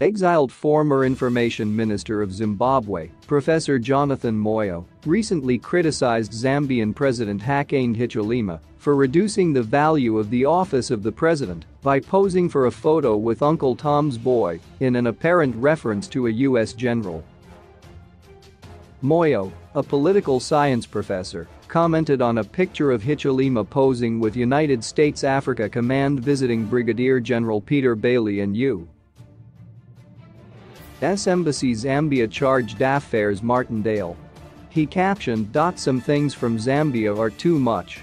Exiled former information minister of Zimbabwe, Professor Jonathan Moyo, recently criticized Zambian President Hakainde Hichilema for reducing the value of the office of the president by posing for a photo with Uncle Tom's boy in an apparent reference to a U.S. general. Moyo, a political science professor, commented on a picture of Hichilema posing with United States Africa Command visiting Brigadier General Peter Bailey and U. S. Embassy Zambia Chargé d'Affaires Martindale. He captioned. Some things from Zambia are too much.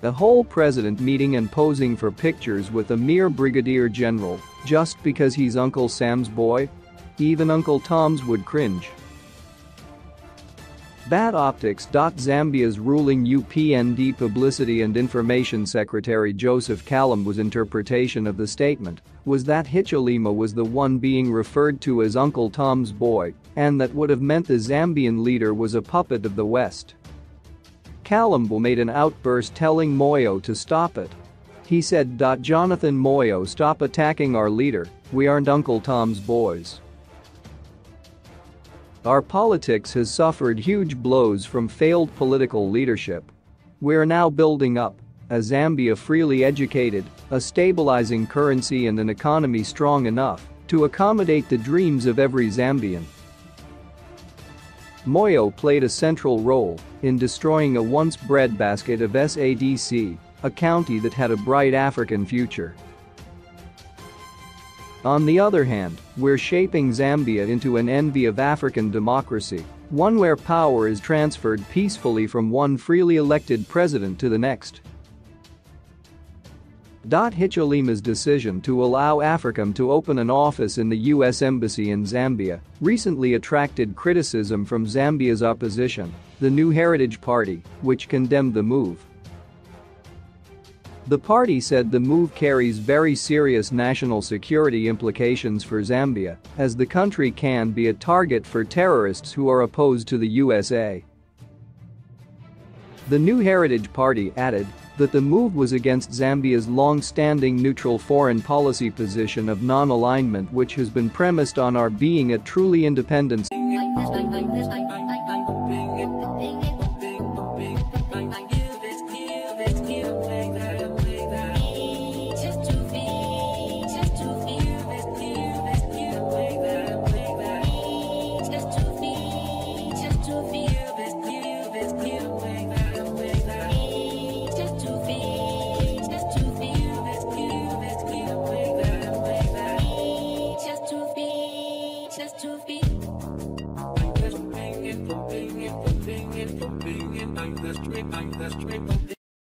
The whole president meeting and posing for pictures with a mere brigadier general just because he's Uncle Sam's boy? Even Uncle Tom's would cringe. Bad optics. Zambia's ruling UPND Publicity and Information Secretary Joseph Kalimbwe's interpretation of the statement was that Hichilema was the one being referred to as Uncle Tom's boy and that would have meant the Zambian leader was a puppet of the West. Kalambu made an outburst telling Moyo to stop it. He said. Jonathan Moyo stop attacking our leader, we aren't Uncle Tom's boys. Our politics has suffered huge blows from failed political leadership. We're now building up a Zambia freely educated, a stabilizing currency and an economy strong enough to accommodate the dreams of every Zambian. Moyo played a central role in destroying a once breadbasket of SADC, a county that had a bright African future. On the other hand, we're shaping Zambia into an envy of African democracy, one where power is transferred peacefully from one freely elected president to the next. Hichilema's decision to allow AFRICOM to open an office in the U.S. Embassy in Zambia recently attracted criticism from Zambia's opposition, the New Heritage Party, which condemned the move. The party said the move carries very serious national security implications for Zambia, as the country can be a target for terrorists who are opposed to the USA. The New Heritage Party added that the move was against Zambia's long-standing neutral foreign policy position of non-alignment which has been premised on our being a truly independent the street, the street.